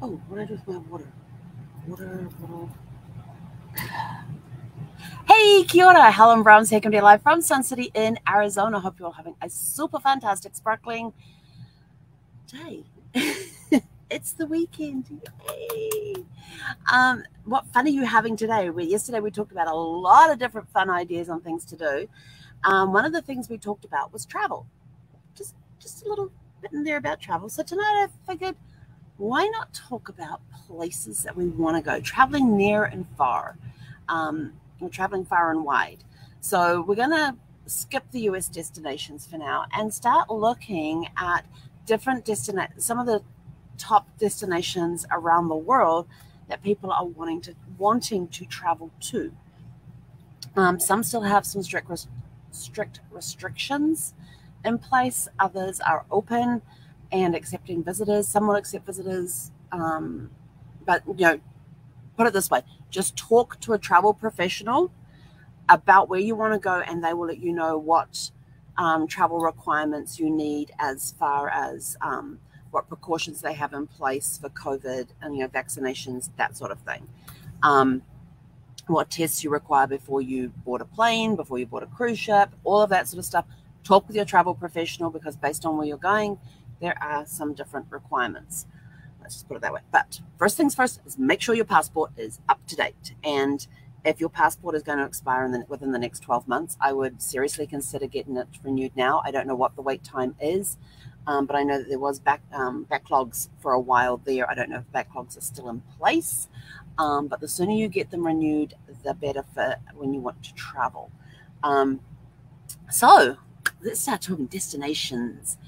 Oh, what I do with my water? Water, water. Hey, kia ora. Helen Brahms, Second Day Live from Sun City in Arizona. Hope you're all having a super fantastic, sparkling day. it's the weekend. Yay. Um, what fun are you having today? Yesterday we talked about a lot of different fun ideas on things to do. Um, one of the things we talked about was travel. Just just a little bit in there about travel. So tonight I figured why not talk about places that we want to go, traveling near and far. Um, we're traveling far and wide. So we're going to skip the US destinations for now and start looking at different destinations, some of the top destinations around the world that people are wanting to wanting to travel to. Um, some still have some strict strict restrictions in place. Others are open and accepting visitors. Some will accept visitors, um, but you know, put it this way: just talk to a travel professional about where you want to go, and they will let you know what um, travel requirements you need as far as um, what precautions they have in place for COVID and you know vaccinations, that sort of thing. Um, what tests you require before you board a plane, before you board a cruise ship, all of that sort of stuff. Talk with your travel professional because based on where you're going, there are some different requirements. Let's just put it that way. But first things first is make sure your passport is up to date. And if your passport is going to expire the, within the next 12 months, I would seriously consider getting it renewed now. I don't know what the wait time is, um, but I know that there was back um, backlogs for a while there. I don't know if backlogs are still in place, um, but the sooner you get them renewed, the better for when you want to travel. Um, so let's start talking destinations.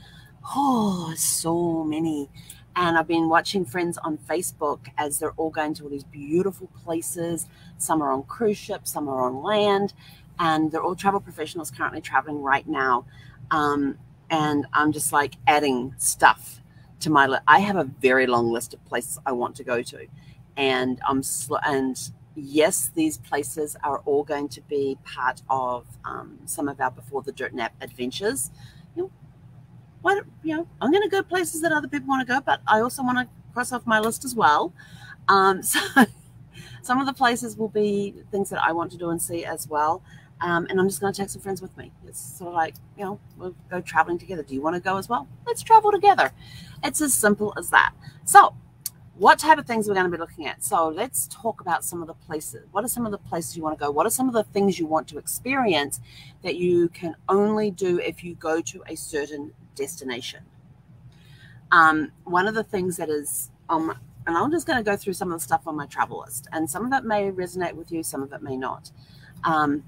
Oh, so many. And I've been watching friends on Facebook as they're all going to all these beautiful places. Some are on cruise ships, some are on land, and they're all travel professionals currently traveling right now. Um, and I'm just like adding stuff to my list. I have a very long list of places I want to go to, and I'm sl- and yes, these places are all going to be part of um, some of our before the dirt nap adventures. You know, what you know, I'm going to go places that other people want to go, but I also want to cross off my list as well. Um, so some of the places will be things that I want to do and see as well. Um, and I'm just going to take some friends with me. It's sort of like, you know, we'll go traveling together. Do you want to go as well? Let's travel together. It's as simple as that. So, what type of things we're going to be looking at? So, let's talk about some of the places. What are some of the places you want to go? What are some of the things you want to experience that you can only do if you go to a certain destination? Um, one of the things that is, um, and I'm just going to go through some of the stuff on my travel list, and some of it may resonate with you, some of it may not. Um,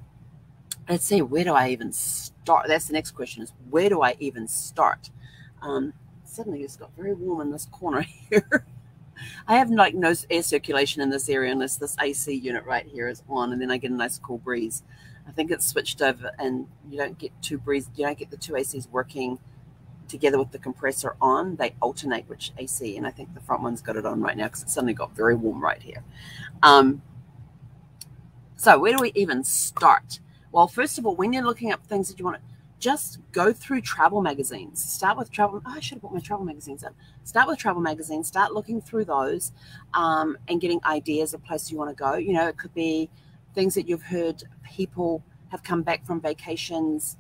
let's see, where do I even start? That's the next question is where do I even start? Um, suddenly it's got very warm in this corner here. I have like no air circulation in this area unless this AC unit right here is on, and then I get a nice cool breeze. I think it's switched over, and you don't get two breeze. You don't get the two ACs working together with the compressor on. They alternate which AC, and I think the front one's got it on right now because it suddenly got very warm right here. Um, so where do we even start? Well, first of all, when you're looking up things that you want to just go through travel magazines. Start with travel. Oh, I should have put my travel magazines in. Start with travel magazines. Start looking through those um, and getting ideas of places you want to go. You know, it could be things that you've heard people have come back from vacations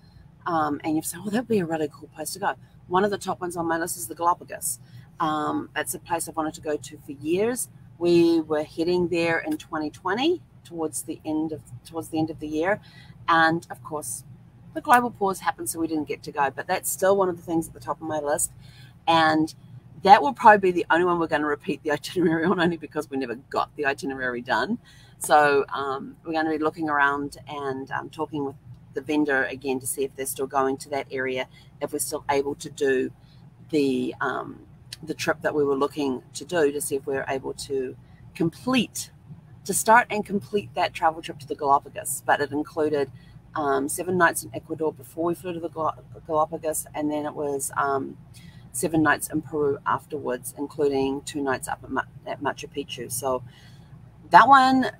um, and you've said, oh, that'd be a really cool place to go. One of the top ones on my list is the Galapagos. Um, it's a place I've wanted to go to for years. We were heading there in 2020 towards the end of towards the end of the year and of course, the global pause happened, so we didn't get to go. But that's still one of the things at the top of my list. And that will probably be the only one we're going to repeat the itinerary on, only because we never got the itinerary done. So um, we're going to be looking around and um, talking with the vendor again to see if they're still going to that area, if we're still able to do the um, the trip that we were looking to do, to see if we're able to complete to start and complete that travel trip to the Galapagos. But it included um, seven nights in Ecuador before we flew to the Galapagos, and then it was um, seven nights in Peru afterwards, including two nights up at, Ma- at Machu Picchu. So that one,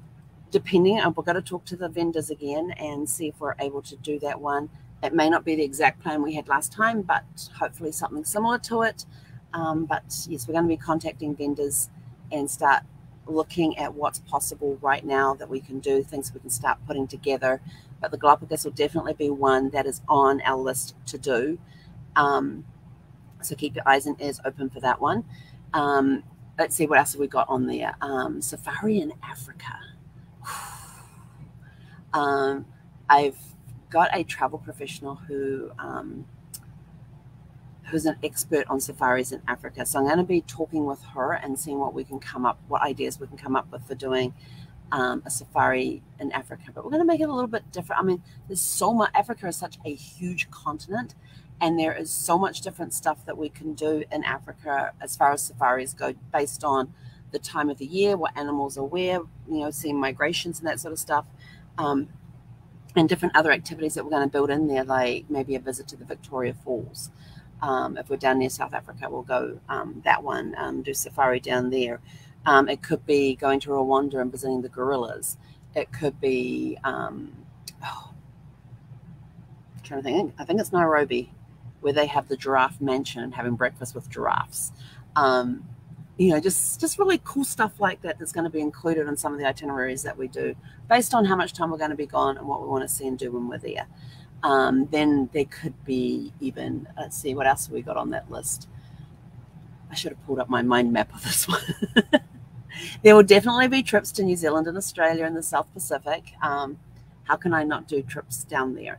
depending, and we're going to talk to the vendors again and see if we're able to do that one. It may not be the exact plan we had last time, but hopefully something similar to it. Um, but yes, we're going to be contacting vendors and start looking at what's possible right now that we can do, things we can start putting together. But the Galapagos will definitely be one that is on our list to do. Um, so keep your eyes and ears open for that one. Um, let's see what else have we got on there. Um, safari in Africa. um, I've got a travel professional who um, who's an expert on safaris in Africa. So I'm going to be talking with her and seeing what we can come up, what ideas we can come up with for doing um, a safari in Africa. But we're going to make it a little bit different. I mean, there's so much. Africa is such a huge continent, and there is so much different stuff that we can do in Africa as far as safaris go, based on the time of the year, what animals are where, you know, seeing migrations and that sort of stuff. Um, and different other activities that we're going to build in there, like maybe a visit to the Victoria Falls. Um, if we're down near South Africa, we'll go um, that one, um, do safari down there. Um, it could be going to Rwanda and visiting the gorillas. It could be, um, oh, I'm trying to think, I think it's Nairobi, where they have the giraffe mansion and having breakfast with giraffes. Um, you know, just just really cool stuff like that that's going to be included in some of the itineraries that we do, based on how much time we're going to be gone and what we want to see and do when we're there. Um, then there could be even, let's see, what else have we got on that list? I should have pulled up my mind map of this one. there will definitely be trips to New Zealand and Australia and the South Pacific. Um, how can I not do trips down there?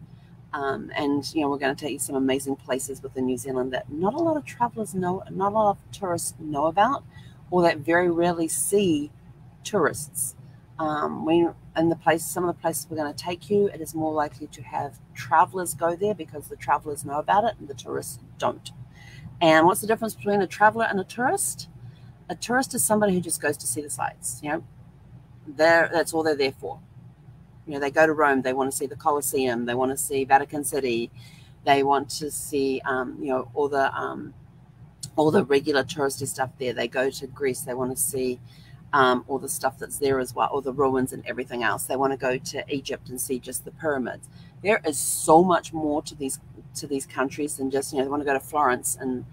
Um, and you know, we're going to take you some amazing places within New Zealand that not a lot of travelers know, not a lot of tourists know about, or that very rarely see tourists. Um, when in the place, some of the places we're going to take you, it is more likely to have travelers go there because the travelers know about it and the tourists don't. And what's the difference between a traveler and a tourist? A tourist is somebody who just goes to see the sights. You know, they that's all they're there for. You know, they go to Rome, they want to see the Colosseum, they want to see Vatican City, they want to see, um, you know, all the um, all the regular touristy stuff there. They go to Greece, they want to see um, all the stuff that's there as well, all the ruins and everything else. They want to go to Egypt and see just the pyramids. There is so much more to these to these countries than just you know they want to go to Florence and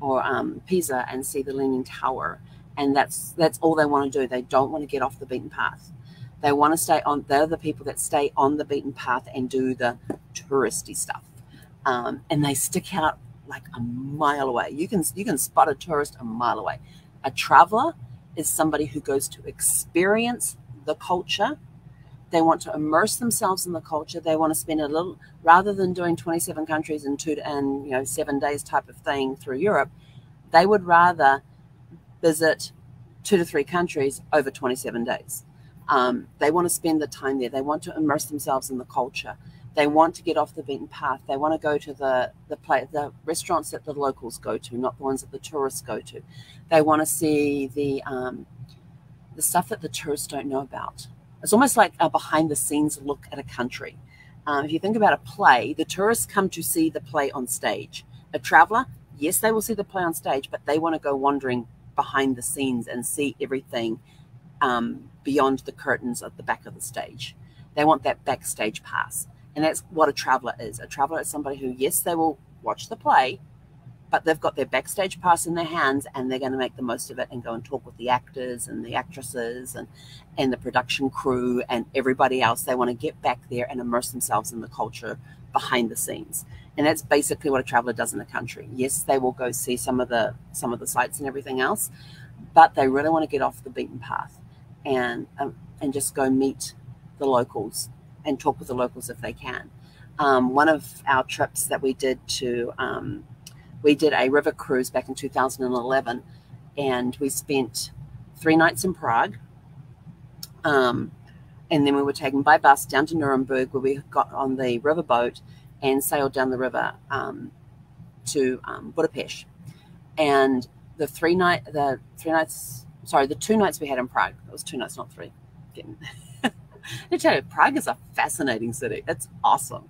or um, Pisa and see the Leaning Tower, and that's that's all they want to do. They don't want to get off the beaten path. They want to stay on. They're the people that stay on the beaten path and do the touristy stuff, um, and they stick out like a mile away. You can you can spot a tourist a mile away. A traveler is somebody who goes to experience the culture. They want to immerse themselves in the culture. They want to spend a little, rather than doing 27 countries in two and you know seven days type of thing through Europe. They would rather visit two to three countries over 27 days. Um, they want to spend the time there. They want to immerse themselves in the culture. They want to get off the beaten path. They want to go to the the play, the restaurants that the locals go to, not the ones that the tourists go to. They want to see the um, the stuff that the tourists don't know about. It's almost like a behind the scenes look at a country. Um, if you think about a play, the tourists come to see the play on stage. A traveler, yes, they will see the play on stage, but they want to go wandering behind the scenes and see everything um, beyond the curtains at the back of the stage. They want that backstage pass. And that's what a traveler is. A traveler is somebody who, yes, they will watch the play, but they've got their backstage pass in their hands and they're going to make the most of it and go and talk with the actors and the actresses and, and the production crew and everybody else. They want to get back there and immerse themselves in the culture behind the scenes. And that's basically what a traveler does in a country. Yes, they will go see some of the some of the sites and everything else, but they really want to get off the beaten path and um, and just go meet the locals and talk with the locals if they can. Um, one of our trips that we did to, um, we did a river cruise back in 2011, and we spent three nights in Prague. Um, and then we were taken by bus down to Nuremberg, where we got on the riverboat and sailed down the river um, to um, Budapest. And the three night, the three nights, sorry, the two nights we had in Prague. It was two nights, not three. I tell you, Prague is a fascinating city. It's awesome.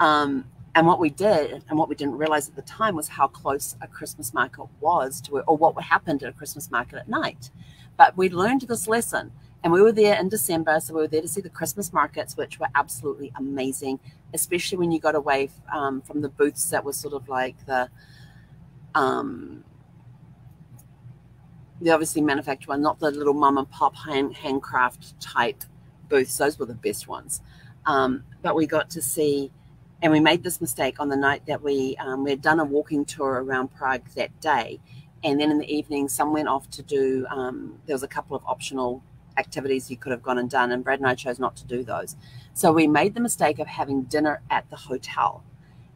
Um, and what we did, and what we didn't realize at the time, was how close a Christmas market was to, or what happened at a Christmas market at night. But we learned this lesson, and we were there in December, so we were there to see the Christmas markets, which were absolutely amazing, especially when you got away um, from the booths that were sort of like the, um, the obviously manufactured one, not the little mum and pop hand, handcraft type booths. Those were the best ones. Um, but we got to see, and we made this mistake on the night that we um, we had done a walking tour around Prague that day, and then in the evening, some went off to do. Um, there was a couple of optional activities you could have gone and done, and Brad and I chose not to do those. So we made the mistake of having dinner at the hotel,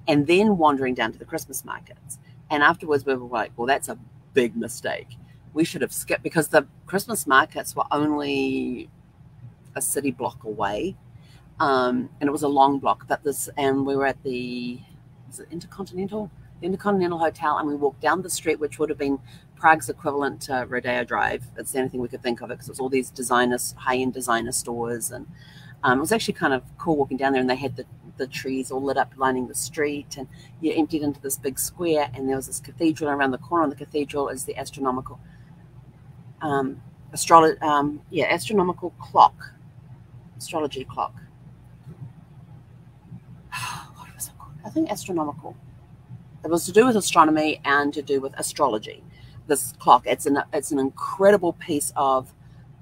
and then wandering down to the Christmas markets. And afterwards, we were like, "Well, that's a big mistake." We should have skipped because the Christmas markets were only a city block away. Um, and it was a long block, but this, and we were at the, Intercontinental? The Intercontinental Hotel, and we walked down the street, which would have been Prague's equivalent to Rodeo Drive. It's the only thing we could think of it because it was all these designers, high end designer stores. And um, it was actually kind of cool walking down there, and they had the, the trees all lit up lining the street. And you emptied into this big square, and there was this cathedral around the corner. And the cathedral is the astronomical um, astrology, um, yeah, astronomical clock, astrology clock. what was it called? I think astronomical. It was to do with astronomy and to do with astrology. This clock, it's an it's an incredible piece of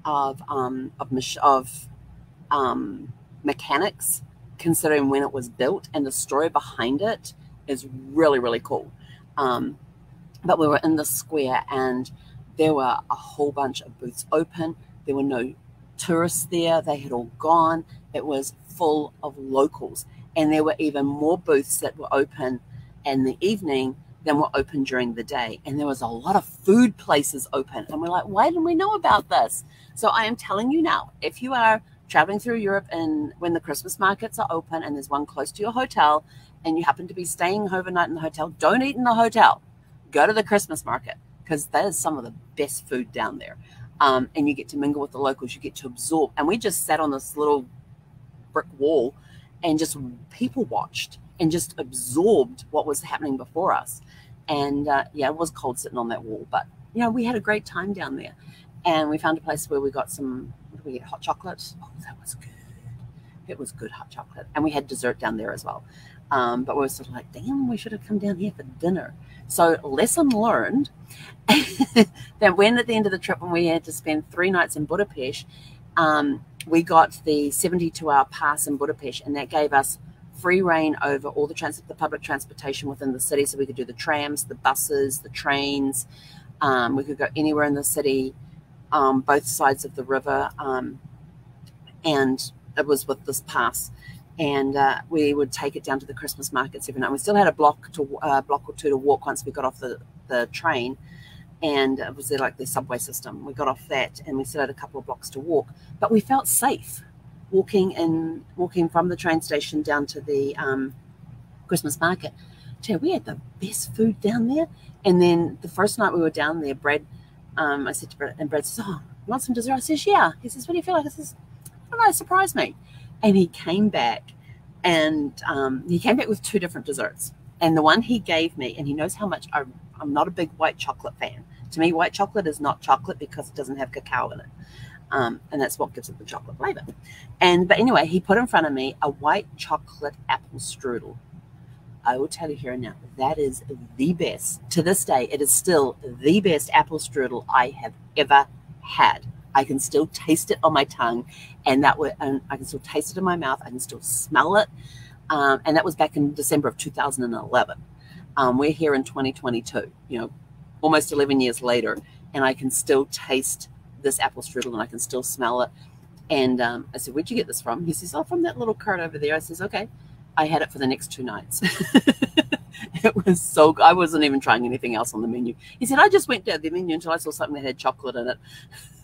of um, of of um, mechanics, considering when it was built and the story behind it is really really cool. Um, but we were in the square and there were a whole bunch of booths open. There were no tourists there, they had all gone. It was full of locals. And there were even more booths that were open in the evening than were open during the day. And there was a lot of food places open. And we're like, why didn't we know about this? So I am telling you now, if you are traveling through Europe and when the Christmas markets are open and there's one close to your hotel and you happen to be staying overnight in the hotel, don't eat in the hotel. Go to the Christmas market because that is some of the best food down there. Um, and you get to mingle with the locals, you get to absorb. And we just sat on this little brick wall and just people watched and just absorbed what was happening before us. And uh, yeah, it was cold sitting on that wall, but you know, we had a great time down there. And we found a place where we got some, we get? Hot chocolate. Oh, that was good. It was good hot chocolate. And we had dessert down there as well. Um, but we were sort of like, damn, we should have come down here for dinner. So, lesson learned that when at the end of the trip, when we had to spend three nights in Budapest, um, we got the 72 hour pass in Budapest, and that gave us free reign over all the, trans- the public transportation within the city. So, we could do the trams, the buses, the trains. Um, we could go anywhere in the city, um, both sides of the river. Um, and it was with this pass and uh, we would take it down to the Christmas markets every night. We still had a block to uh, block or two to walk once we got off the, the train, and it was like the subway system. We got off that, and we still had a couple of blocks to walk, but we felt safe walking in walking from the train station down to the um, Christmas market. Gee, we had the best food down there. And then the first night we were down there, Brad, um, I said to Brad, and Brad says, "Oh, want some dessert?" I says, "Yeah." He says, "What do you feel like?" I says, "I don't know, surprise me." And he came back and um, he came back with two different desserts. And the one he gave me and he knows how much I, i'm not a big white chocolate fan. To me white chocolate is not chocolate because it doesn't have cacao in it. Um, and that's what gives it the chocolate flavor. And but anyway he put in front of me a white chocolate apple strudel. I will tell you here and now, that is the best. To this day, it is still the best apple strudel I have ever had. I can still taste it on my tongue, and that would, and I can still taste it in my mouth. I can still smell it, um, and that was back in December of 2011. Um, we're here in 2022, you know, almost 11 years later, and I can still taste this apple strudel, and I can still smell it. And um, I said, "Where'd you get this from?" He says, "Oh, from that little cart over there." I says, "Okay." I had it for the next two nights. it was so I wasn't even trying anything else on the menu. He said, I just went down the menu until I saw something that had chocolate in it.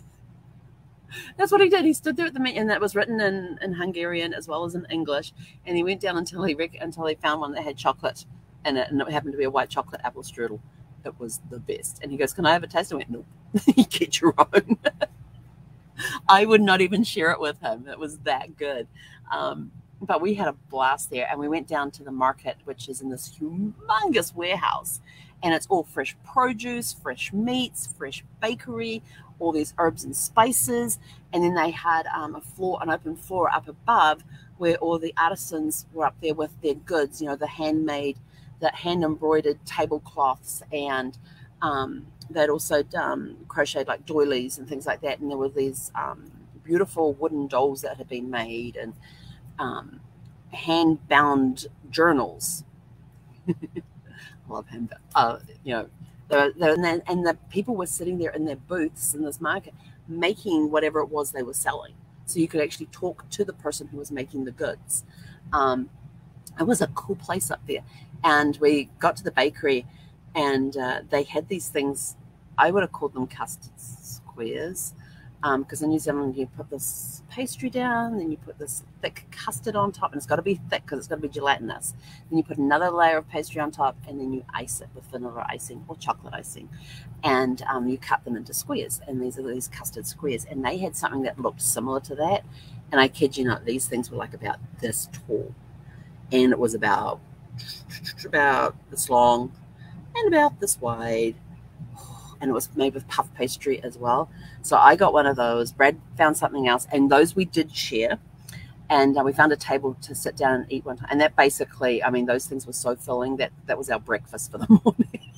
That's what he did. He stood there at the and that was written in, in Hungarian as well as in English. And he went down until he until he found one that had chocolate in it, and it happened to be a white chocolate apple strudel. It was the best. And he goes, "Can I have a taste?" I went, "Nope, you get your own." I would not even share it with him. It was that good. Um, but we had a blast there, and we went down to the market, which is in this humongous warehouse, and it's all fresh produce, fresh meats, fresh bakery, all these herbs and spices. And then they had um, a floor, an open floor up above where all the artisans were up there with their goods, you know, the handmade, the hand embroidered tablecloths and um, they'd also um, crocheted like doilies and things like that. And there were these um, beautiful wooden dolls that had been made and um, hand bound journals. I love hand. Uh, you know, and, and the people were sitting there in their booths in this market making whatever it was they were selling. So you could actually talk to the person who was making the goods. Um, it was a cool place up there. And we got to the bakery and uh, they had these things. I would have called them custard squares because um, in New Zealand you put this pastry down, then you put this thick custard on top, and it's got to be thick because it's got to be gelatinous. Then you put another layer of pastry on top, and then you ice it with vanilla icing or chocolate icing, and um, you cut them into squares. And these are these custard squares, and they had something that looked similar to that. And I kid you not, these things were like about this tall, and it was about about this long and about this wide. And it was made with puff pastry as well. So I got one of those. Brad found something else, and those we did share. And uh, we found a table to sit down and eat one time. And that basically, I mean, those things were so filling that that was our breakfast for the morning.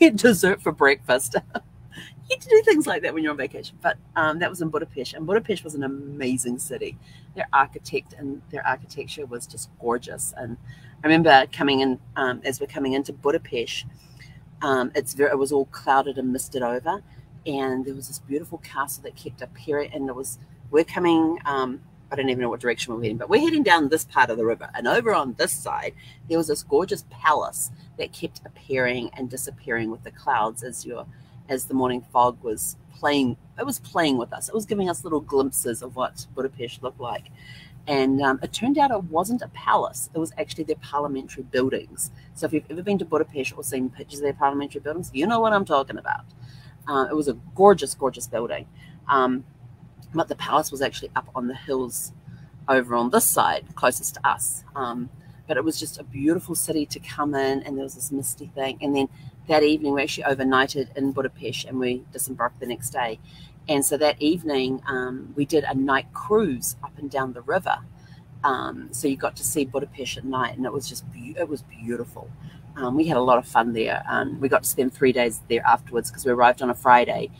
we had dessert for breakfast. you do things like that when you're on vacation. But um, that was in Budapest, and Budapest was an amazing city. Their architect and their architecture was just gorgeous. And I remember coming in um, as we're coming into Budapest um, it's very, it was all clouded and misted over, and there was this beautiful castle that kept appearing. And it was we're coming. Um, I don't even know what direction we're heading, but we're heading down this part of the river. And over on this side, there was this gorgeous palace that kept appearing and disappearing with the clouds as your as the morning fog was playing. It was playing with us. It was giving us little glimpses of what Budapest looked like. And um, it turned out it wasn't a palace, it was actually their parliamentary buildings. So if you've ever been to Budapest or seen pictures of their parliamentary buildings, you know what I'm talking about. Uh, it was a gorgeous, gorgeous building. Um, but the palace was actually up on the hills over on this side, closest to us. Um, but it was just a beautiful city to come in, and there was this misty thing. And then that evening, we actually overnighted in Budapest and we disembarked the next day. And so that evening, um, we did a night cruise up and down the river. Um, so you got to see Budapest at night, and it was just be- it was beautiful. Um, we had a lot of fun there. Um, we got to spend three days there afterwards because we arrived on a Friday,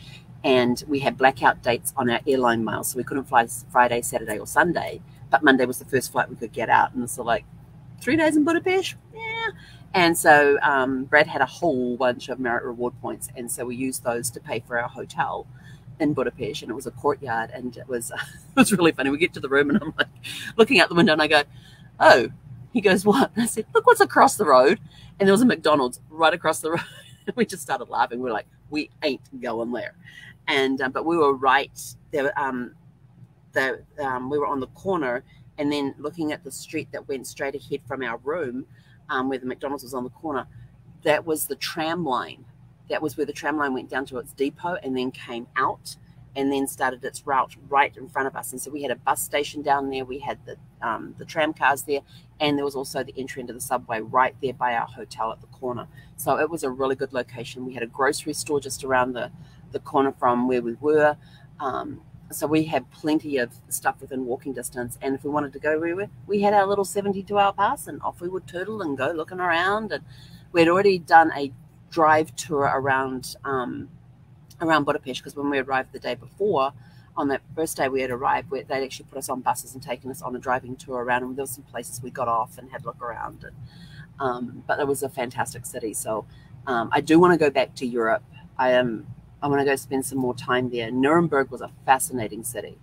and we had blackout dates on our airline miles, so we couldn't fly Friday, Saturday, or Sunday. But Monday was the first flight we could get out, and so like three days in Budapest, yeah. And so um, Brad had a whole bunch of Marriott reward points, and so we used those to pay for our hotel in Budapest, and it was a courtyard, and it was it was really funny. We get to the room, and I'm like looking out the window, and I go, "Oh." He goes, "What?" And I said, "Look, what's across the road?" And there was a McDonald's right across the road. we just started laughing. We are like, "We ain't going there," and um, but we were right there. Um, the um, we were on the corner, and then looking at the street that went straight ahead from our room, um, where the McDonald's was on the corner. That was the tram line that was where the tram line went down to its depot and then came out and then started its route right in front of us. And so we had a bus station down there, we had the um, the tram cars there, and there was also the entry into the subway right there by our hotel at the corner. So it was a really good location. We had a grocery store just around the the corner from where we were. Um, so we had plenty of stuff within walking distance. And if we wanted to go where we we had our little 72 hour pass and off we would turtle and go looking around. And we'd already done a drive tour around um, around Budapest because when we arrived the day before, on that first day we had arrived, they'd actually put us on buses and taken us on a driving tour around, and there were some places we got off and had a look around. And, um, but it was a fantastic city, so um, I do want to go back to Europe. I am. I want to go spend some more time there. Nuremberg was a fascinating city.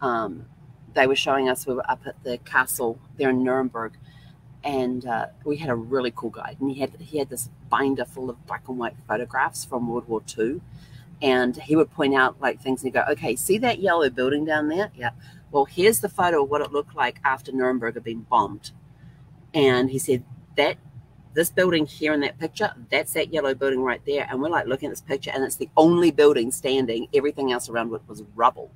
Um, they were showing us we were up at the castle there in Nuremberg, and uh, we had a really cool guide and he had he had this binder full of black and white photographs from world war ii and he would point out like things and he'd go okay see that yellow building down there? Yeah. Well here's the photo of what it looked like after nuremberg had been bombed. And he said that this building here in that picture that's that yellow building right there. And we're like looking at this picture and it's the only building standing. Everything else around it was rubble.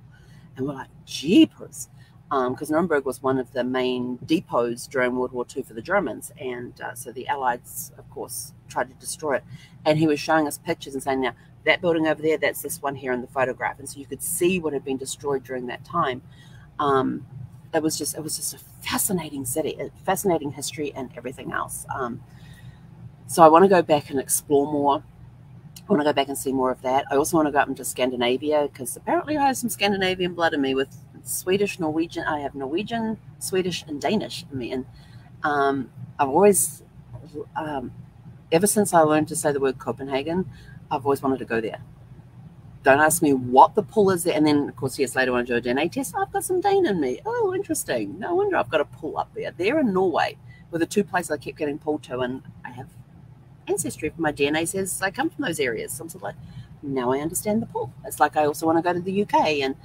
And we're like jeepers because um, Nuremberg was one of the main depots during World War II for the Germans. And uh, so the Allies, of course, tried to destroy it. And he was showing us pictures and saying, now, that building over there, that's this one here in the photograph. And so you could see what had been destroyed during that time. Um, it was just, it was just a fascinating city, fascinating history and everything else. Um, so I want to go back and explore more. I want to go back and see more of that. I also want to go up into Scandinavia because apparently I have some Scandinavian blood in me with Swedish, Norwegian. I have Norwegian, Swedish, and Danish in me. And um, I've always, um, ever since I learned to say the word Copenhagen, I've always wanted to go there. Don't ask me what the pull is there. And then, of course, years later, when I do a DNA test, I've got some Dane in me. Oh, interesting. No wonder I've got a pull up there. There in Norway were the two places I kept getting pulled to. And I have ancestry. from My DNA says I come from those areas. So I'm sort of like, now I understand the pull. It's like I also want to go to the UK and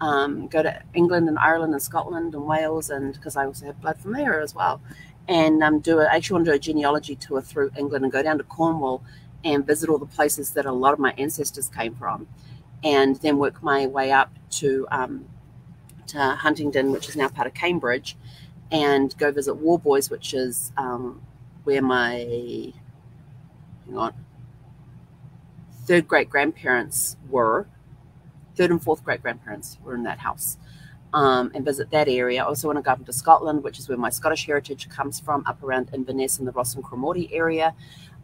um, go to England and Ireland and Scotland and Wales, and because I also have blood from there as well. And um, do a, I actually want to do a genealogy tour through England and go down to Cornwall and visit all the places that a lot of my ancestors came from, and then work my way up to um, to Huntingdon, which is now part of Cambridge, and go visit Warboys, which is um, where my hang on third great grandparents were third and fourth great grandparents were in that house. Um, and visit that area. I also want to go up into Scotland, which is where my Scottish heritage comes from, up around Inverness and the Ross and Cromarty area.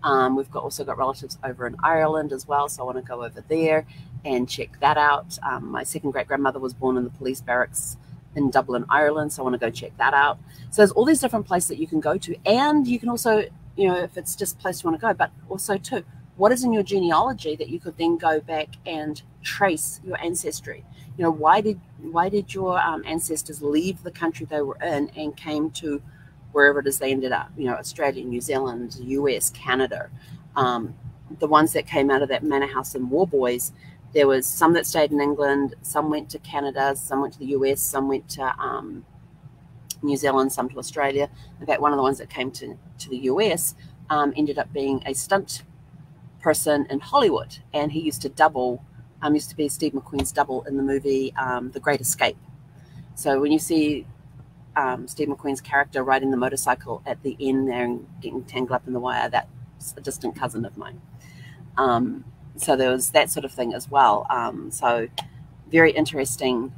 Um, we've got also got relatives over in Ireland as well, so I want to go over there and check that out. Um, my second great grandmother was born in the police barracks in Dublin, Ireland, so I want to go check that out. So there's all these different places that you can go to, and you can also, you know, if it's just a place you want to go, but also too, what is in your genealogy that you could then go back and trace your ancestry? You know why did why did your um, ancestors leave the country they were in and came to wherever it is they ended up? You know australia new zealand us canada. Um, the ones that came out of that manor house in warboys there was some that stayed in england some went to canada some went to the us some went to um, new zealand some to australia. In fact one of the ones that came to, to the us um, ended up being a stunt person in Hollywood, and he used to double. Um, used to be Steve McQueen's double in the movie um, The Great Escape. So when you see um, Steve McQueen's character riding the motorcycle at the end there and getting tangled up in the wire, that's a distant cousin of mine. Um, so there was that sort of thing as well. Um, so very interesting,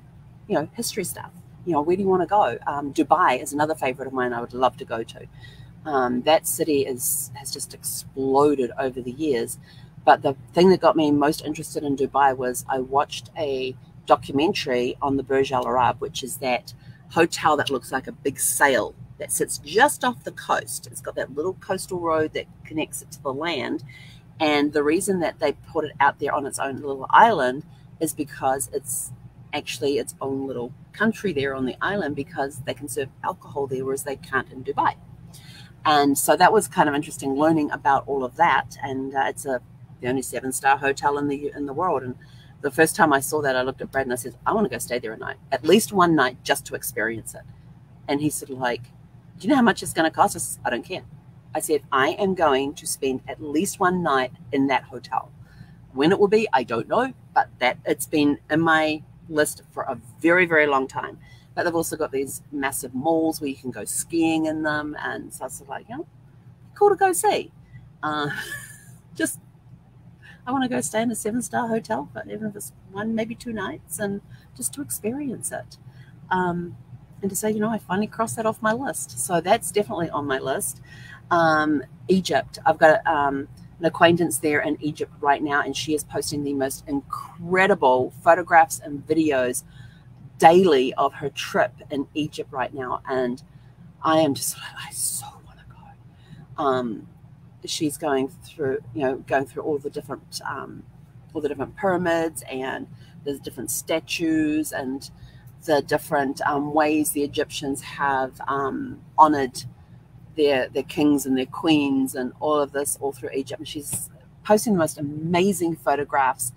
you know, history stuff. You know, where do you want to go? Um, Dubai is another favorite of mine. I would love to go to. That city is has just exploded over the years. But the thing that got me most interested in Dubai was I watched a documentary on the Burj Al Arab, which is that hotel that looks like a big sail that sits just off the coast. It's got that little coastal road that connects it to the land. And the reason that they put it out there on its own little island is because it's actually its own little country there on the island because they can serve alcohol there, whereas they can't in Dubai. And so that was kind of interesting learning about all of that. And uh, it's a the only seven star hotel in the in the world. And the first time I saw that, I looked at Brad and I said, I want to go stay there a night, at least one night, just to experience it. And he said, like, do you know how much it's going to cost us? I don't care. I said, I am going to spend at least one night in that hotel. When it will be, I don't know, but that it's been in my list for a very, very long time. But they've also got these massive malls where you can go skiing in them. And so it's like, you know, cool to go see. Uh, just, I want to go stay in a seven star hotel, but even if it's one, maybe two nights, and just to experience it. Um, and to say, you know, I finally crossed that off my list. So that's definitely on my list. Um, Egypt, I've got um, an acquaintance there in Egypt right now, and she is posting the most incredible photographs and videos daily of her trip in Egypt right now, and I am just like, I so want to go. Um, she's going through, you know, going through all the different, um, all the different pyramids and the different statues and the different um, ways the Egyptians have um, honored their their kings and their queens and all of this all through Egypt. And she's posting the most amazing photographs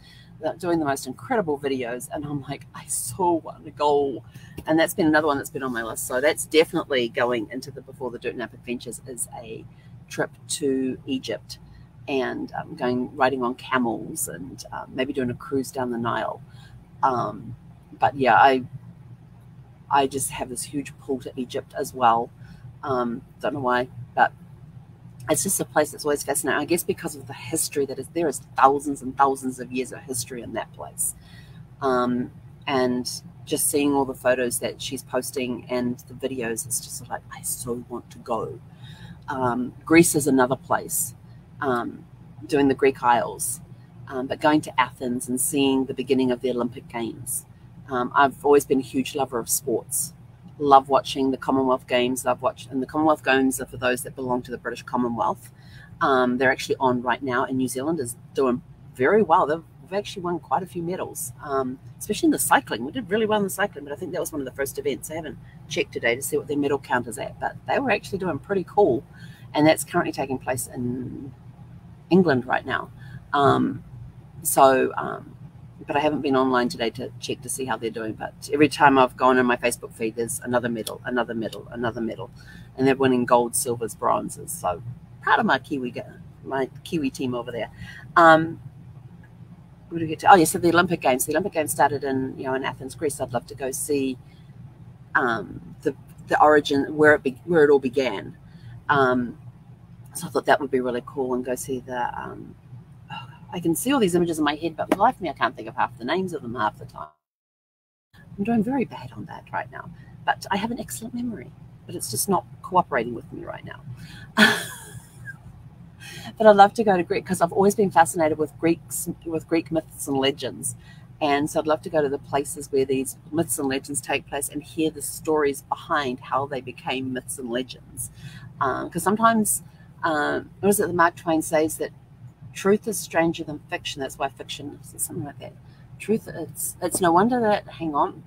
doing the most incredible videos. And i'm like i so want to go and that's been another one that's been on my list. So that's definitely going into the before the dirt nap adventures is a trip to egypt and um, going riding on camels and um, maybe doing a cruise down the nile um, but yeah i i just have this huge pull to egypt as well um, don't know why but it's just a place that's always fascinating. I guess because of the history that is there is thousands and thousands of years of history in that place. Um, and just seeing all the photos that she's posting and the videos, it's just like, I so want to go. Um, Greece is another place, um, doing the Greek Isles. Um, but going to Athens and seeing the beginning of the Olympic Games. Um, I've always been a huge lover of sports. Love watching the Commonwealth Games. Love watching, and the Commonwealth Games are for those that belong to the British Commonwealth. Um, they're actually on right now, and New Zealand is doing very well. They've, we've actually won quite a few medals, um, especially in the cycling. We did really well in the cycling, but I think that was one of the first events. I haven't checked today to see what their medal count is at, but they were actually doing pretty cool, and that's currently taking place in England right now. Um, so, um, but I haven't been online today to check to see how they're doing. But every time I've gone on my Facebook feed, there's another medal, another medal, another medal, and they're winning gold, silvers, bronzes. So proud of my Kiwi, my Kiwi team over there. Um, we get to? Oh, yes, so the Olympic Games. The Olympic Games started in you know in Athens, Greece. I'd love to go see um, the the origin where it be, where it all began. Um, so I thought that would be really cool and go see the. Um, I can see all these images in my head, but life me, I can't think of half the names of them half the time. I'm doing very bad on that right now, but I have an excellent memory, but it's just not cooperating with me right now. but I'd love to go to Greek because I've always been fascinated with Greeks, with Greek myths and legends. And so I'd love to go to the places where these myths and legends take place and hear the stories behind how they became myths and legends. Because um, sometimes, um, what is it that Mark Twain says that truth is stranger than fiction. That's why fiction is something like that. Truth, it's it's no wonder that. Hang on.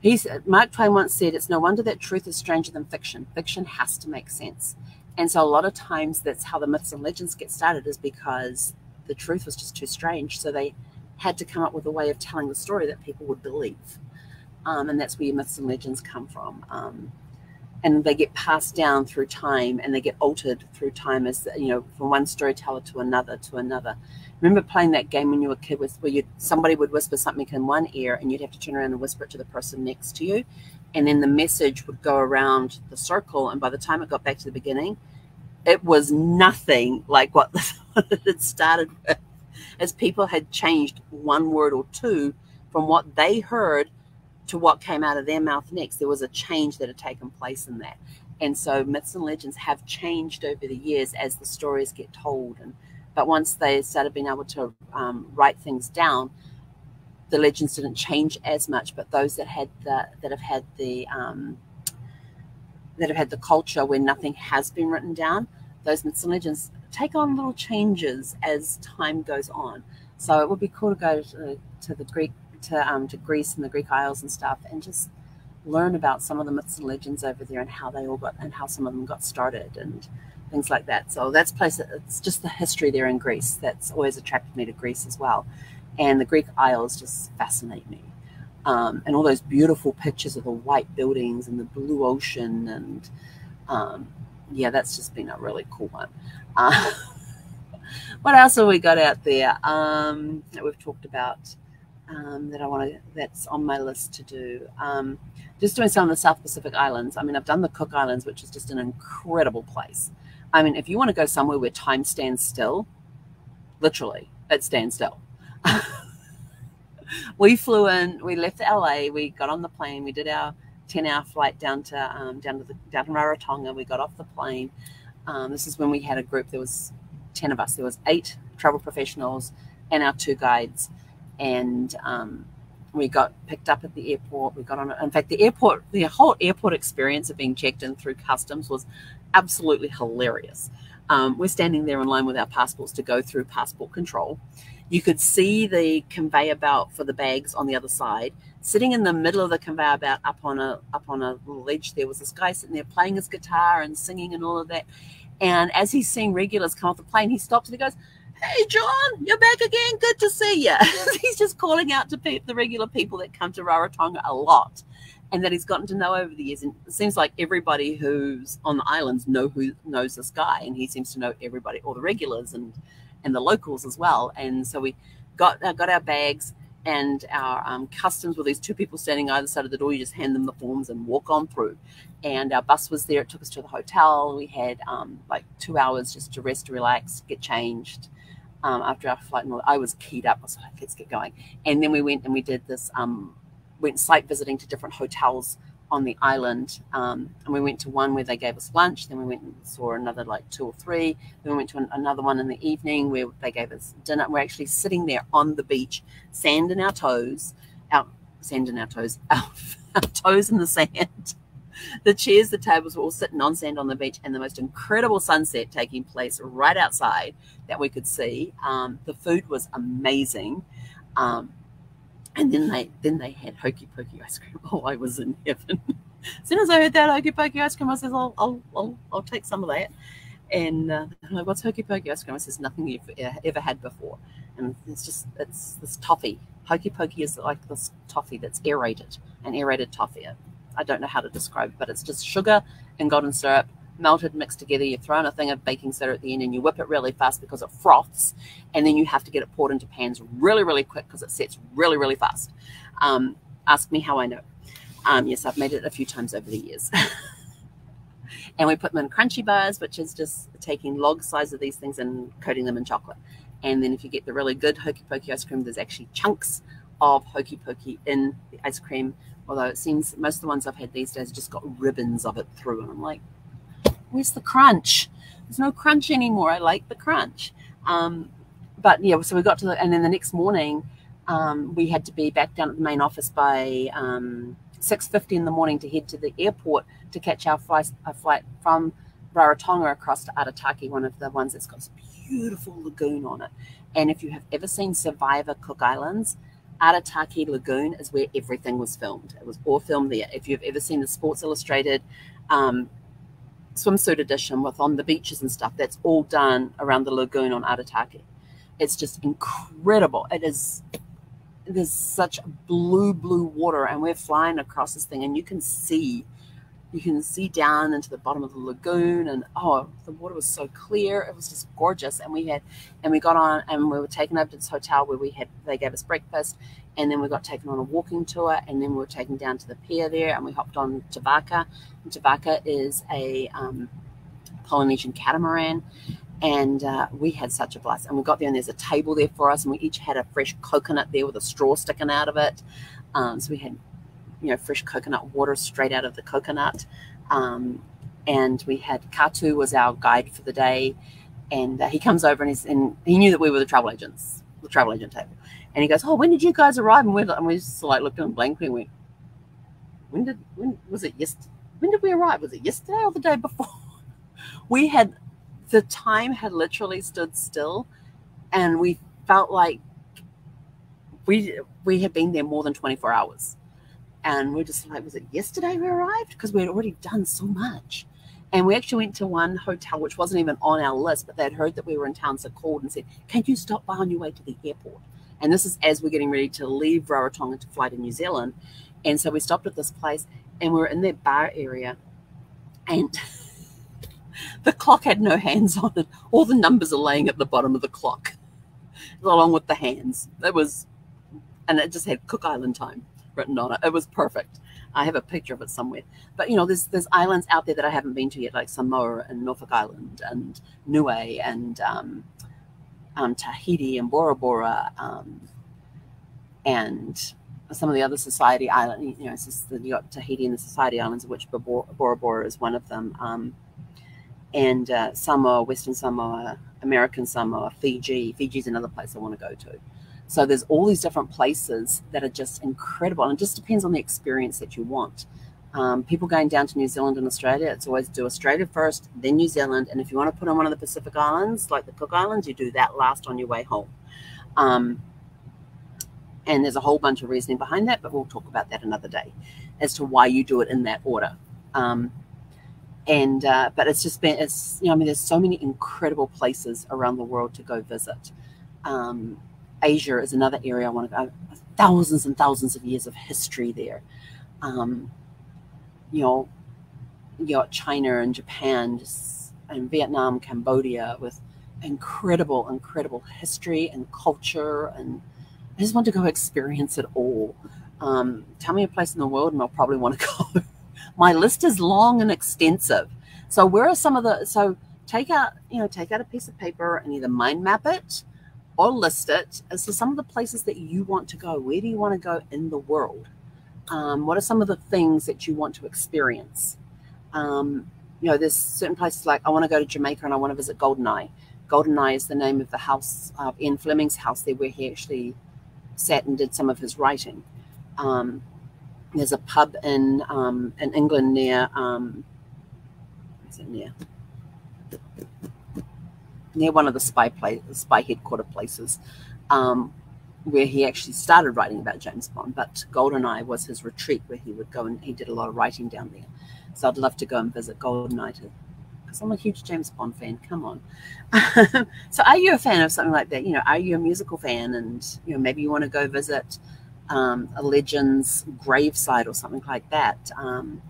He's Mark Twain once said, "It's no wonder that truth is stranger than fiction. Fiction has to make sense." And so a lot of times that's how the myths and legends get started is because the truth was just too strange. So they had to come up with a way of telling the story that people would believe. Um, and that's where myths and legends come from. Um, and they get passed down through time and they get altered through time as you know from one storyteller to another to another remember playing that game when you were a kid with where you somebody would whisper something in one ear and you'd have to turn around and whisper it to the person next to you and then the message would go around the circle and by the time it got back to the beginning it was nothing like what it had started with as people had changed one word or two from what they heard to what came out of their mouth next. There was a change that had taken place in that. And so myths and legends have changed over the years as the stories get told. And but once they started being able to um, write things down the legends didn't change as much, but those that had the that have had the um, that have had the culture where nothing has been written down, those myths and legends take on little changes as time goes on. So it would be cool to go to, to the Greek to um, to Greece and the Greek Isles and stuff, and just learn about some of the myths and legends over there and how they all got and how some of them got started and things like that. So that's place. It's just the history there in Greece that's always attracted me to Greece as well and the Greek Isles just fascinate me. Um, and all those beautiful pictures of the white buildings and the blue ocean, and um, yeah, that's just been a really cool one. Uh, what else have we got out there um, that we've talked about um, that I want to? That's on my list to do. Um, just doing some of the South Pacific Islands. I mean, I've done the Cook Islands, which is just an incredible place. I mean, if you want to go somewhere where time stands still, literally, it stands still we flew in. We left LA. We got on the plane. We did our ten-hour flight down to um, down to the down to Rarotonga. We got off the plane. Um, this is when we had a group. There was ten of us. There was eight travel professionals and our two guides, and um, we got picked up at the airport. We got on. In fact, the airport, the whole airport experience of being checked in through customs was absolutely hilarious. Um, we're standing there in line with our passports to go through passport control. You could see the conveyor belt for the bags on the other side. Sitting in the middle of the conveyor belt, up on a up on a ledge, there was this guy sitting there playing his guitar and singing and all of that. And as he's seeing regulars come off the plane, he stops and he goes, "Hey, John, you're back again. Good to see you." he's just calling out to pe- the regular people that come to Rarotonga a lot, and that he's gotten to know over the years. And it seems like everybody who's on the islands know who knows this guy, and he seems to know everybody, all the regulars, and and the locals as well. And so we got uh, got our bags and our um, customs were these two people standing either side of the door. You just hand them the forms and walk on through. And our bus was there. It took us to the hotel. We had um, like two hours just to rest, relax, get changed. Um, after our flight, and I was keyed up. I was like, let's get going. And then we went and we did this, um, went site visiting to different hotels on the island. Um, and we went to one where they gave us lunch. Then we went and saw another like two or three. Then we went to an, another one in the evening where they gave us dinner. We're actually sitting there on the beach, sand in our toes, our sand in our toes, our, our toes in the sand. The chairs, the tables were all sitting on sand on the beach, and the most incredible sunset taking place right outside that we could see. Um, the food was amazing. Um, and then they then they had hokey pokey ice cream. Oh, I was in heaven. as soon as I heard that hokey pokey ice cream, I says, I'll, I'll, I'll, I'll take some of that. And uh, I'm like, what's hokey pokey ice cream? I says, nothing you've ever had before. And it's just, it's this toffee. Hokey pokey is like this toffee that's aerated, an aerated toffee. I don't know how to describe it, but it's just sugar and golden syrup melted, mixed together. You throw in a thing of baking soda at the end and you whip it really fast because it froths. And then you have to get it poured into pans really, really quick because it sets really, really fast. Um, ask me how I know. Um, yes, I've made it a few times over the years. and we put them in Crunchie bars, which is just taking log size of these things and coating them in chocolate. And then if you get the really good hokey pokey ice cream, there's actually chunks of hokey pokey in the ice cream. Although it seems most of the ones I've had these days just got ribbons of it through. And I'm like, where's the crunch? There's no crunch anymore. I like the crunch. Um, but yeah, so we got to the, and then the next morning, um, we had to be back down at the main office by um, 6.50 in the morning to head to the airport to catch our flight, a flight from Rarotonga across to Aitutaki, one of the ones that's got this beautiful lagoon on it. And if you have ever seen Survivor Cook Islands, Aitutaki Lagoon is where everything was filmed. It was all filmed there. If you've ever seen the Sports Illustrated um, swimsuit edition with on the beaches and stuff. That's all done around the lagoon on Aitutaki. It's just incredible. It is there's such blue, blue water, and we're flying across this thing, and you can see you can see down into the bottom of the lagoon and oh the water was so clear it was just gorgeous and we had and we got on and we were taken over to this hotel where we had they gave us breakfast and then we got taken on a walking tour and then we were taken down to the pier there and we hopped on Te Vaka and Te is a um, polynesian catamaran and uh, we had such a blast. And we got there and there's a table there for us and we each had a fresh coconut there with a straw sticking out of it. Um, so we had you know fresh coconut water straight out of the coconut. Um, and we had Katu was our guide for the day, and uh, he comes over and, and he knew that we were the travel agents, the travel agent table, and he goes, "Oh, when did you guys arrive?" And we and we just like looked at him blankly and went, "When did when was it? Yes, when did we arrive? Was it yesterday or the day before?" we had the time had literally stood still, and we felt like we we had been there more than 24 hours and we're just like, was it yesterday we arrived? Because we had already done so much. And we actually went to one hotel, which wasn't even on our list, but they'd heard that we were in town, so called and said, Can you stop by on your way to the airport? And this is as we're getting ready to leave Rarotonga to fly to New Zealand. And so we stopped at this place and we are in their bar area. And the clock had no hands on it. All the numbers are laying at the bottom of the clock, along with the hands. It was, and it just had Cook Island time written on it. It was perfect. I have a picture of it somewhere. But you know, there's there's islands out there that I haven't been to yet, like Samoa and Norfolk Island and Niue and um, um, Tahiti and Bora Bora um, and some of the other Society Islands. You know, it's just you got Tahiti and the Society Islands, of which Bora Bora is one of them. Um, and uh, Samoa, Western Samoa, American Samoa, Fiji. Fiji's another place I want to go to. So there's all these different places that are just incredible. And it just depends on the experience that you want. Um, people going down to New Zealand and Australia, it's always do Australia first, then New Zealand. And if you want to put on one of the Pacific Islands, like the Cook Islands, you do that last on your way home. Um, and there's a whole bunch of reasoning behind that, but we'll talk about that another day as to why you do it in that order. Um, and uh, but it's just been it's you know I mean there's so many incredible places around the world to go visit. Um, Asia is another area I want to go. Thousands and thousands of years of history there. Um, you know, you got China and Japan and Vietnam, Cambodia with incredible, incredible history and culture. And I just want to go experience it all. Um, tell me a place in the world and I'll probably want to go. My list is long and extensive. So where are some of the, so take out, you know, take out a piece of paper and either mind map it or list it as to some of the places that you want to go. Where do you want to go in the world? Um, what are some of the things that you want to experience? Um, you know, there's certain places like I want to go to Jamaica and I want to visit Goldeneye. Goldeneye is the name of the house, uh, Ian Fleming's house there, where he actually sat and did some of his writing. Um, there's a pub in um, in England near um, is it near near one of the spy play spy headquarter places um, where he actually started writing about James Bond. But Goldeneye was his retreat where he would go and he did a lot of writing down there. So I'd love to go and visit Goldeneye because I'm a huge James Bond fan. Come on. so are you a fan of something like that? You know, are you a musical fan and you know maybe you want to go visit um, a legend's gravesite or something like that. Um,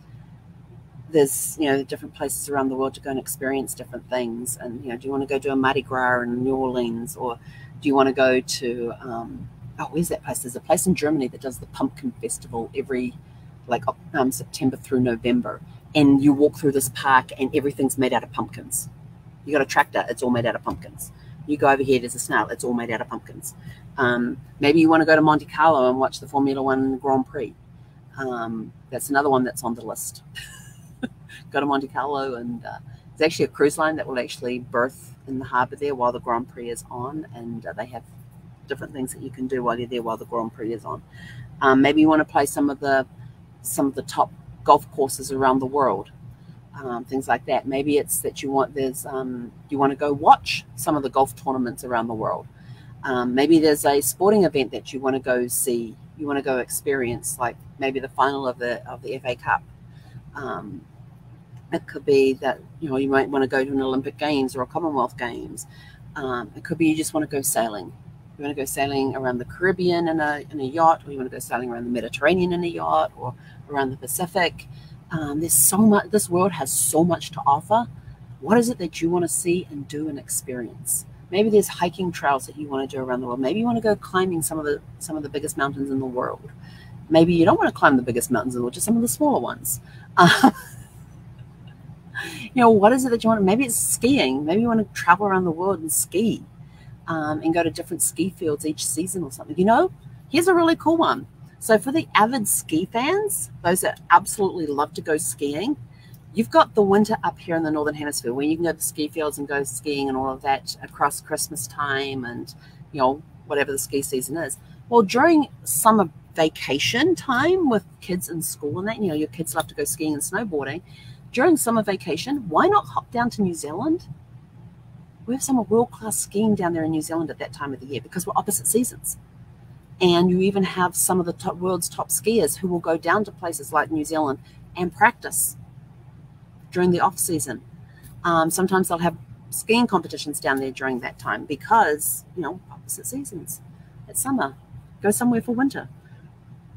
there's you know different places around the world to go and experience different things. And you know, do you want to go do a Mardi Gras in New Orleans, or do you want to go to um, oh, where's that place? There's a place in Germany that does the pumpkin festival every like um, September through November, and you walk through this park and everything's made out of pumpkins. You got a tractor, it's all made out of pumpkins. You go over here, there's a snail, it's all made out of pumpkins. Um, maybe you want to go to Monte Carlo and watch the Formula One Grand Prix. Um, that's another one that's on the list. go to Monte Carlo, and uh, there's actually a cruise line that will actually berth in the harbour there while the Grand Prix is on, and uh, they have different things that you can do while you're there while the Grand Prix is on. Um, maybe you want to play some of the some of the top golf courses around the world, um, things like that. Maybe it's that you want there's um, you want to go watch some of the golf tournaments around the world. Um, maybe there's a sporting event that you want to go see, you want to go experience, like maybe the final of the of the FA Cup. It could be that you know you might want to go to an Olympic Games or a Commonwealth Games. Um, it could be you just want to go sailing. You want to go sailing around the Caribbean in a in a yacht, or you want to go sailing around the Mediterranean in a yacht, or around the Pacific. Um, there's so much. This world has so much to offer. What is it that you want to see and do and experience? Maybe there's hiking trails that you want to do around the world. Maybe you want to go climbing some of the some of the biggest mountains in the world. Maybe you don't want to climb the biggest mountains in the world, just some of the smaller ones. Um, you know, what is it that you want? Maybe it's skiing. Maybe you want to travel around the world and ski, um, and go to different ski fields each season or something. You know, here's a really cool one. So for the avid ski fans, those that absolutely love to go skiing, you've got the winter up here in the northern hemisphere where you can go to ski fields and go skiing and all of that across christmas time and you know whatever the ski season is well during summer vacation time with kids in school and that you know your kids love to go skiing and snowboarding during summer vacation why not hop down to new zealand we have some world-class skiing down there in new zealand at that time of the year because we're opposite seasons and you even have some of the top, world's top skiers who will go down to places like new zealand and practice during the off season. Um, sometimes they'll have skiing competitions down there during that time because you know opposite seasons. It's summer. Go somewhere for winter.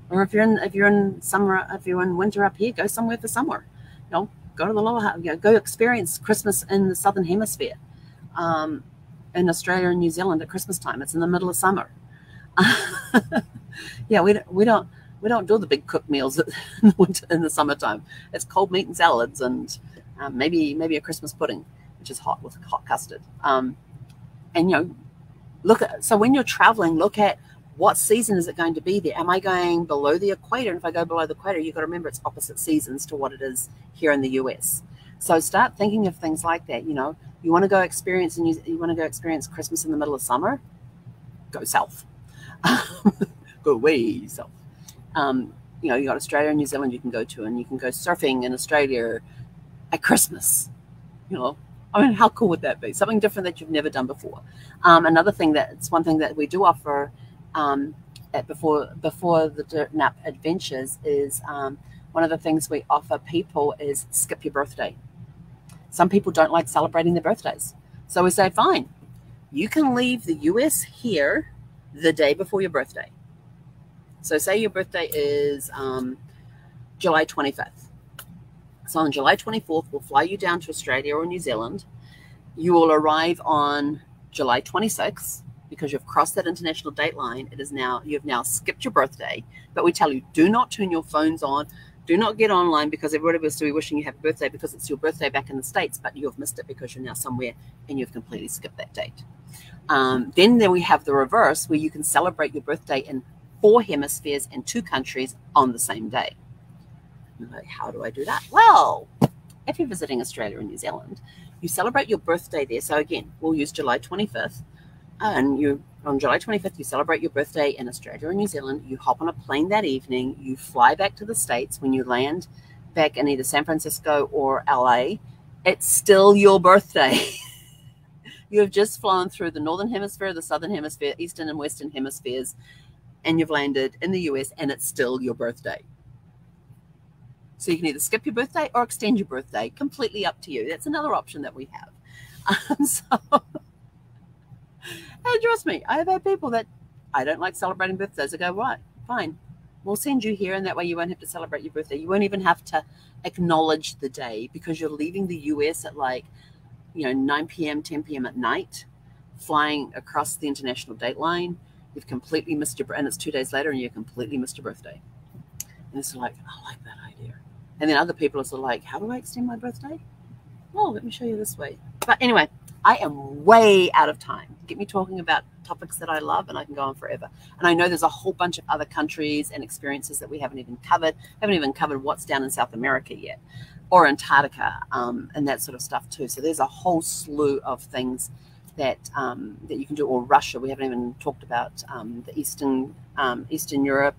Or if you're in if you're in summer if you're in winter up here, go somewhere for summer. You know, go to the lower you know, go experience Christmas in the southern hemisphere. Um, in Australia and New Zealand at Christmas time. It's in the middle of summer. yeah, we don't, we don't we don't do the big cook meals in the winter in the summertime. It's cold meat and salads and um, maybe maybe a Christmas pudding, which is hot with hot custard. Um, and you know, look at so when you're traveling, look at what season is it going to be there? Am I going below the equator? And if I go below the equator, you've got to remember it's opposite seasons to what it is here in the US. So start thinking of things like that. You know, you want to go experience and you, you want to go experience Christmas in the middle of summer, go south. go way south. Um, you know, you got Australia and New Zealand you can go to, and you can go surfing in Australia at Christmas. You know, I mean, how cool would that be? Something different that you've never done before. Um, another thing that it's one thing that we do offer um, at before before the Dirt Nap Adventures is um, one of the things we offer people is skip your birthday. Some people don't like celebrating their birthdays, so we say, fine, you can leave the U.S. here the day before your birthday. So, say your birthday is um, July 25th. So, on July 24th, we'll fly you down to Australia or New Zealand. You will arrive on July 26th because you've crossed that international date line. It is now, you've now skipped your birthday. But we tell you, do not turn your phones on. Do not get online because everybody will still be wishing you happy birthday because it's your birthday back in the States, but you've missed it because you're now somewhere and you've completely skipped that date. Um, then there we have the reverse where you can celebrate your birthday in four hemispheres and two countries on the same day. Like, how do I do that? Well, if you're visiting Australia and New Zealand, you celebrate your birthday there. So again, we'll use July 25th. And you on July 25th, you celebrate your birthday in Australia or New Zealand. You hop on a plane that evening. You fly back to the States. When you land back in either San Francisco or LA, it's still your birthday. you have just flown through the Northern Hemisphere, the Southern Hemisphere, Eastern and Western Hemispheres, and you've landed in the US, and it's still your birthday. So you can either skip your birthday or extend your birthday, completely up to you. That's another option that we have. Um, so, and trust me, I have had people that I don't like celebrating birthdays. I go, right, fine. We'll send you here, and that way you won't have to celebrate your birthday. You won't even have to acknowledge the day because you're leaving the US at like, you know, 9 p.m., 10 p.m. at night, flying across the international date line. You've completely missed your, and it's two days later, and you completely missed your birthday. And it's like, I like that idea. And then other people are sort of like, how do I extend my birthday? Well, let me show you this way. But anyway, I am way out of time. Get me talking about topics that I love, and I can go on forever. And I know there's a whole bunch of other countries and experiences that we haven't even covered. Haven't even covered what's down in South America yet, or Antarctica, um, and that sort of stuff too. So there's a whole slew of things that um, that you can do. Or Russia, we haven't even talked about um, the Eastern um, Eastern Europe,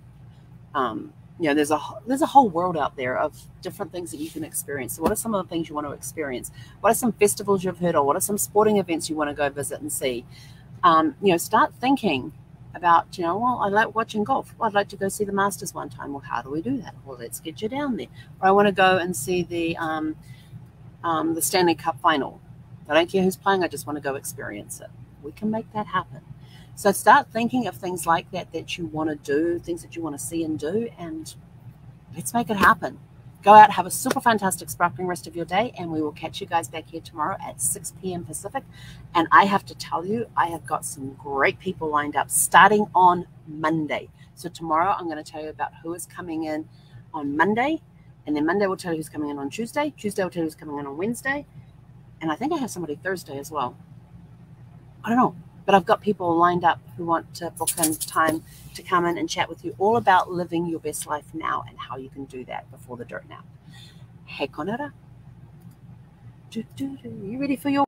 um, you know there's a there's a whole world out there of different things that you can experience. So what are some of the things you want to experience? What are some festivals you've heard of? What are some sporting events you want to go visit and see? Um, you know start thinking about you know well i like watching golf. Well, i'd like to go see the masters one time. Well how do we do that? Well let's get you down there. Or i want to go and see the um, um, the stanley cup final. I don't care who's playing. I just want to go experience it. We can make that happen so start thinking of things like that that you want to do, things that you want to see and do, and let's make it happen. Go out, have a super fantastic, sparkling rest of your day, and we will catch you guys back here tomorrow at 6 p.m. Pacific. And I have to tell you, I have got some great people lined up starting on Monday. So tomorrow I'm going to tell you about who is coming in on Monday, and then Monday will tell you who's coming in on Tuesday. Tuesday will tell you who's coming in on Wednesday, and I think I have somebody Thursday as well. I don't know. But I've got people lined up who want to book in time to come in and chat with you all about living your best life now and how you can do that before the dirt nap. Hey, Conora. You ready for your